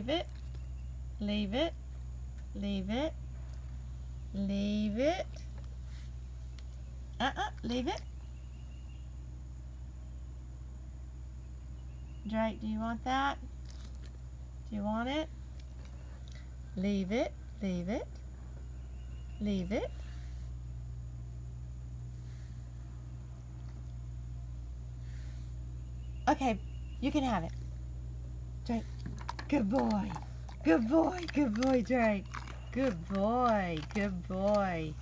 leave it, leave it, leave it, leave it. Uh-uh, leave it. Drake, do you want that? Do you want it? Leave it, leave it, leave it. Okay, you can have it. Drake, good boy. Good boy, good boy, Drake. Good boy, good boy.